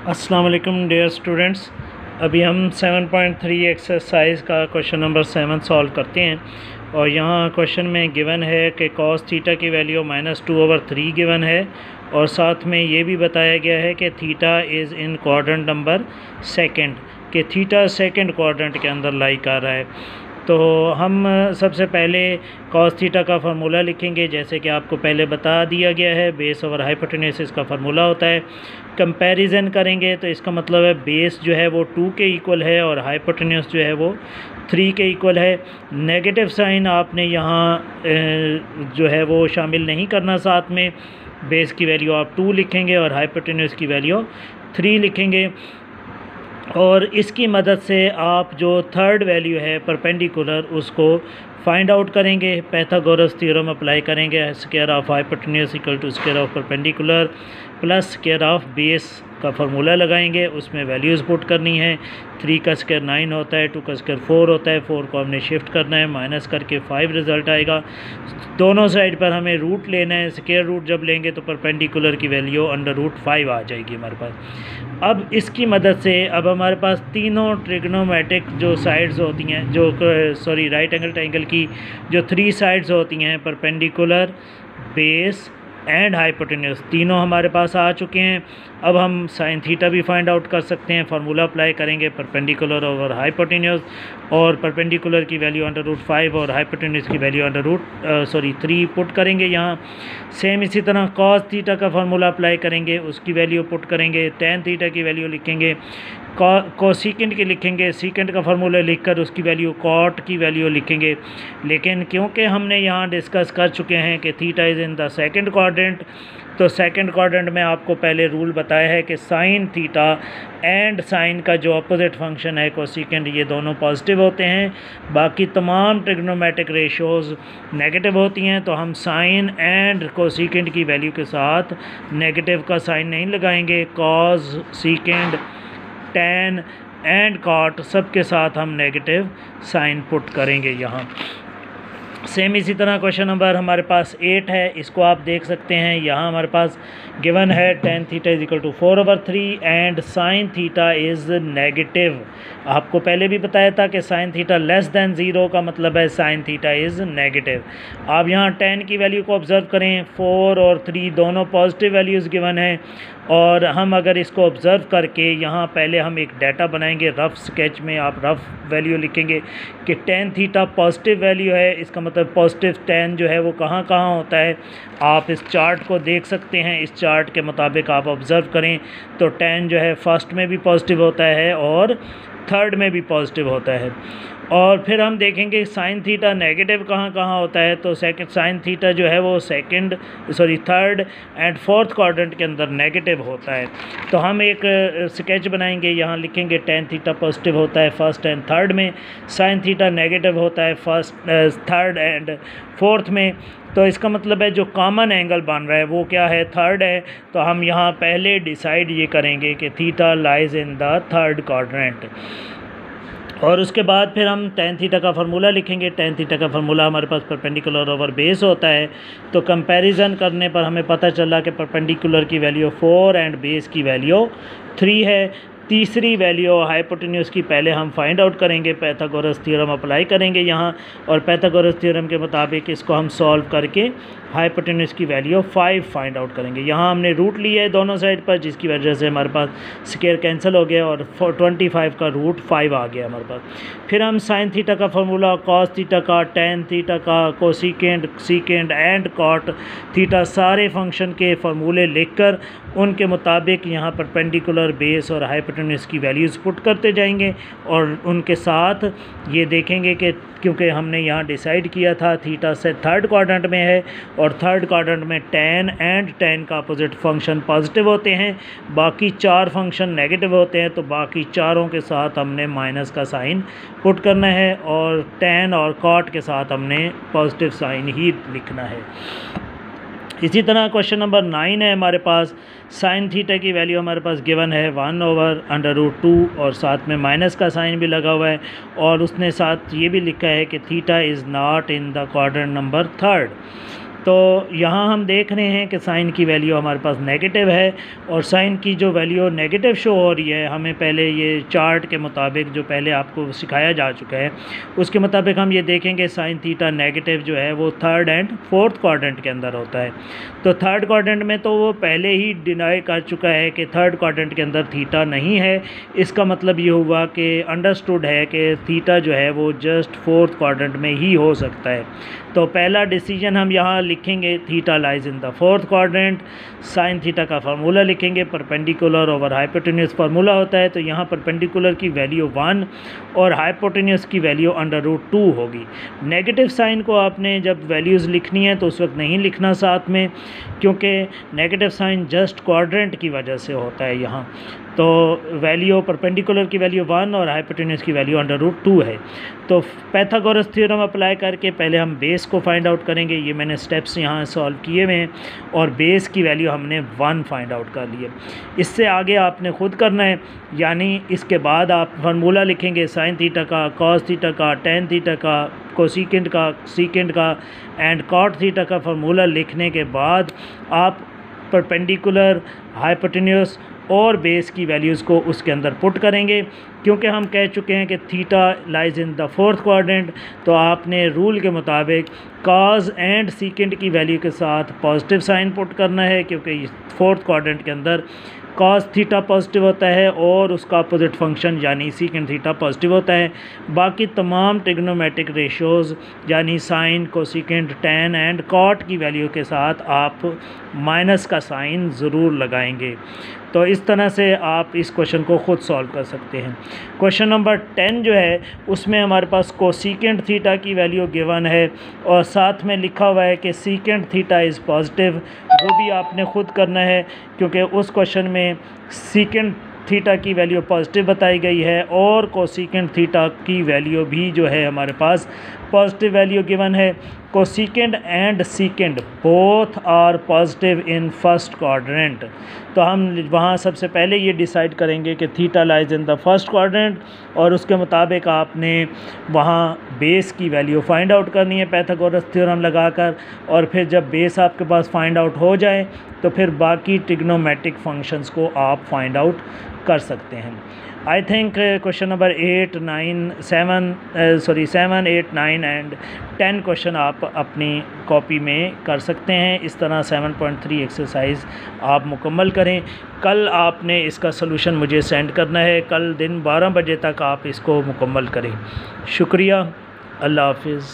अस्सलाम वालेकुम dear students अभी हम 7.3 एक्सरसाइज का क्वेश्चन नंबर सेवन सॉल्व करते हैं। और यहाँ क्वेश्चन में गिवन है कि कॉस थीटा की value minus two over three given है। और साथ में ये भी बताया गया है कि theta is in quadrant number second कि थीटा सेकंड क्वाड्रेंट के अंदर लाई कर रहा है। तो हम सबसे पहले कॉस थीटा का फार्मूला लिखेंगे, जैसे कि आपको पहले बता दिया गया है बेस ओवर हाइपोटेनेसिस का फार्मूला होता है। कंपैरिजन करेंगे तो इसका मतलब है बेस जो है वो टू के इक्वल है और हाइपोटेनियस जो है वो थ्री के इक्वल है। नेगेटिव साइन आपने यहाँ जो है वो शामिल नहीं करना साथ में। बेस की वैल्यू आप टू लिखेंगे और हाइपोटेनियस की वैल्यू थ्री लिखेंगे। और इसकी मदद से आप जो थर्ड वैल्यू है परपेंडिकुलर उसको फाइंड आउट करेंगे। पैथागोरस थ्योरम अप्लाई करेंगे। Square of hypotenuse equal to square of perpendicular plus square of base का फार्मूला लगाएँगे, उसमें वैल्यूज़ पुट करनी है। थ्री का स्केयर नाइन होता है टू का स्केयर फोर होता है फोर को हमने शिफ्ट करना है माइनस करके फाइव रिज़ल्ट आएगा। दोनों साइड पर हमें रूट लेना है स्केयर रूट जब लेंगे तो परपेंडिकुलर की वैल्यू अंडर रूट फाइव आ जाएगी हमारे पास। अब इसकी मदद से अब हमारे पास तीनों ट्रिग्नोमेटिक जो साइड्स होती हैं, जो सॉरी राइट एंगल ट्रायंगल की जो थ्री साइड्स होती हैं परपेंडिकुलर बेस एंड हाइपोटेन्यूस तीनों हमारे पास आ चुके हैं। अब हम साइन थीटा भी फाइंड आउट कर सकते हैं। फार्मूला अप्लाई करेंगे परपेंडिकुलर ओवर हाइपोटेन्यूस और परपेंडिकुलर की वैल्यू अंडर रूट फाइव और हाइपोटेन्यूस की value under root sorry three put करेंगे यहाँ। सेम इसी तरह कॉस थीटा का फार्मूला अप्लाई करेंगे। उसकी वैल्यू पुट करेंगे। टेन थीटा की वैल्यू लिखेंगे। को सीकेंड की लिखेंगे, सीकेंड का फार्मूला लिखकर उसकी वैल्यू कॉट की वैल्यू लिखेंगे। लेकिन क्योंकि हमने यहाँ डिस्कस कर चुके हैं कि theta is in the second quadrant तो सेकंड क्वाड्रेंट में आपको पहले रूल बताया है कि साइन थीटा एंड साइन का जो अपोजिट फ़ंक्शन है कोसिकेंड ये दोनों पॉजिटिव होते हैं। बाकी तमाम ट्रिग्नोमेटिक रेशोज़ नेगेटिव होती हैं तो हम साइन एंड कोसिकेंड की वैल्यू के साथ नेगेटिव का साइन नहीं लगाएँगे। Cos secant tan and cot सब के साथ हम नेगेटिव साइन पुट करेंगे यहाँ। सेम इसी तरह क्वेश्चन नंबर हमारे पास एट है। इसको आप देख सकते हैं। यहाँ हमारे पास गिवन है tan theta is equal to four over three and sine theta is negative आपको पहले भी बताया था कि sine theta less than zero का मतलब है साइन थीटा इज़ नेगेटिव आप यहाँ टेन की वैल्यू को ऑब्ज़र्व करें। फोर और थ्री दोनों पॉजिटिव वैल्यूज़ गिवन है। और हम अगर इसको ऑब्ज़र्व करके यहाँ पहले हम एक डाटा बनाएँगे। रफ़ स्केच में आप रफ़ वैल्यू लिखेंगे कि टेन थीटा पॉजिटिव वैल्यू है। इसका मतलब पॉजिटिव टेन जो है वो कहाँ कहाँ होता है, आप इस चार्ट को देख सकते हैं। इस चार्ट के मुताबिक आप ऑब्ज़र्व करें तो टेन जो है फ़र्स्ट में भी पॉजिटिव होता है और थर्ड में भी पॉजिटिव होता है। और फिर हम देखेंगे साइन थीटा नेगेटिव कहाँ कहाँ होता है तो सेकंड साइन थीटा जो है वो second sorry third and fourth quadrant के अंदर नेगेटिव होता है। तो हम एक स्केच बनाएँगे, यहाँ लिखेंगे टेन थीटा पॉजिटिव होता है फ़र्स्ट एंड थर्ड में साइन थीटा नेगेटिव होता है फ़र्स्ट थर्ड एंड फोर्थ में। तो इसका मतलब है जो कॉमन एंगल बन रहा है वो क्या है? थर्ड है। तो हम यहाँ पहले डिसाइड ये करेंगे कि theta lies in the third quadrant और उसके बाद फिर हम टेन थीटा का फार्मूला लिखेंगे। टेन थीटा का फार्मूला हमारे पास परपेंडिकुलर ओवर बेस होता है। तो कंपैरिजन करने पर हमें पता चला कि परपेंडिकुलर की वैल्यू फोर एंड बेस की वैल्यू थ्री है। तीसरी वैल्यू हाइपोटेन्यूस की पहले हम फाइंड आउट करेंगे। पैथागोरस थ्योरम अप्लाई करेंगे यहाँ और पैथागोरस थ्योरम के मुताबिक इसको हम सॉल्व करके हाइपोटेन्यूस की वैल्यू फाइव फाइंड आउट करेंगे। यहाँ हमने रूट लिया है दोनों साइड पर, जिसकी वजह से हमारे पास स्केयर कैंसिल हो गया और ट्वेंटी फाइव का रूट फाइव आ गया हमारे पास। फिर हम साइन थीटा का फार्मूला कॉस थीटा का टेन थीटा का cosecant secant and cot theta सारे फ़ंक्शन के फार्मूले लिखकर उनके मुताबिक यहाँ पर पेंडिकुलर बेस और हाइपोटेन्यूस की वैल्यूज़ पुट करते जाएँगे और उनके साथ ये देखेंगे कि, क्योंकि हमने यहाँ डिसाइड किया था थीटा से थर्ड क्वाड्रेंट में है और थर्ड क्वाड्रेंट में टेन एंड टेन का अपोजिट फ़ंक्शन पॉजिटिव होते हैं, बाकी चार फ़ंक्शन नेगेटिव होते हैं तो बाकी चारों के साथ हमने माइनस का साइन पुट करना है और टेन और कॉट के साथ हमने पॉजिटिव साइन ही लिखना है। इसी तरह क्वेश्चन नंबर नाइन है हमारे पास। साइन थीटा की वैल्यू हमारे पास गिवन है one over under root two और साथ में माइनस का साइन भी लगा हुआ है और उसने साथ ये भी लिखा है कि theta is not in the quadrant number third तो यहाँ हम देख रहे हैं कि साइन की वैल्यू हमारे पास नेगेटिव है और साइन की जो वैल्यू नेगेटिव शो हो रही है, हमें पहले ये चार्ट के मुताबिक जो पहले आपको सिखाया जा चुका है, उसके मुताबिक हम ये देखेंगे साइन थीटा नेगेटिव जो है वो थर्ड एंड फोर्थ क्वाड्रेंट के अंदर होता है। तो थर्ड क्वाड्रेंट में तो वो पहले ही डिनाई कर चुका है कि थर्ड क्वाड्रेंट के अंदर थीटा नहीं है। इसका मतलब ये हुआ कि अंडरस्टूड है कि थीटा जो है वो जस्ट फोर्थ क्वाड्रेंट में ही हो सकता है। तो पहला डिसीज़न हम यहाँ लिखेंगे theta lies in the fourth quadrant sine theta का फार्मूला लिखेंगे परपेंडिकुलर ओवर हाइपोटेनियस फार्मूला होता है तो यहाँ परपेंडिकुलर की वैल्यू वन और हाइपोटेनियस की वैल्यू अंडर रूट टू होगी। नेगेटिव साइन को आपने जब वैल्यूज़ लिखनी है तो उस वक्त नहीं लिखना साथ में, क्योंकि नेगेटिव साइन जस्ट क्वाड्रेंट की वजह से होता है यहाँ। तो वैल्यू परपेंडिकुलर की वैल्यू वन और हाइपोटेनियस की वैल्यू अंडर रूट टू है। तो पैथागोरस थ्योरम अप्लाई करके पहले हम बेस को फाइंड आउट करेंगे। ये मैंने स्टेप्स यहाँ सॉल्व किए हुए हैं और बेस की वैल्यू हमने वन फाइंड आउट कर लिए इससे आगे आपने ख़ुद करना है, यानी इसके बाद आप फार्मूला लिखेंगे साइन थीटा का कॉस थीटा का टेन थीटा का कोसिकेंट का सीकेंट का एंड कॉट थीटा का फार्मूला लिखने के बाद आप परपेंडिकुलर हाइपोटेन्यूस और बेस की वैल्यूज़ को उसके अंदर पुट करेंगे। क्योंकि हम कह चुके हैं कि theta lies in the fourth quadrant तो आपने रूल के मुताबिक काज एंड सीकेंड की वैल्यू के साथ पॉजिटिव साइन पुट करना है, क्योंकि फोर्थ क्वाड्रेंट के अंदर कॉस थीटा पॉजिटिव होता है और उसका अपोजिट फ़ंक्शन यानी सीकेंड थीटा पॉजिटिव होता है। बाकी तमाम टिग्नोमेट्रिक रेशोज़ यानी sine cosecant tan and cot की वैल्यू के साथ आप माइनस का साइन ज़रूर लगाएँगे। तो इस तरह से आप इस क्वेश्चन को ख़ुद सॉल्व कर सकते हैं। क्वेश्चन नंबर टेन जो है, उसमें हमारे पास कोसिकेंट थीटा की वैल्यू गिवन है और साथ में लिखा हुआ है कि सीकेंट थीटा इज़ पॉजिटिव वो भी आपने ख़ुद करना है, क्योंकि उस क्वेश्चन में सीकेंड थीटा की वैल्यू पॉजिटिव बताई गई है और कोसिकेंड थीटा की वैल्यू भी जो है हमारे पास पॉजिटिव वैल्यू गिवन है। Cosecant and secant both are positive in first quadrant तो हम वहाँ सबसे पहले ये डिसाइड करेंगे कि theta lies in the first quadrant और उसके मुताबिक आपने वहाँ बेस की वैल्यू फाइंड आउट करनी है पैथागोरस थ्योरम लगाकर और फिर जब बेस आपके पास फाइंड आउट हो जाए तो फिर बाकी टिग्नोमेट्रिक फ़ंक्शंस को आप फाइंड आउट कर सकते हैं। I think question number eight nine seven sorry seven eight nine and ten question आप अपनी कॉपी में कर सकते हैं। इस तरह सेवन पॉइंट थ्री एक्सरसाइज आप मुकम्मल करें। कल आपने इसका सोल्यूशन मुझे सेंड करना है। कल दिन बारह बजे तक आप इसको मुकम्मल करें। शुक्रिया। अल्लाह हाफिज़।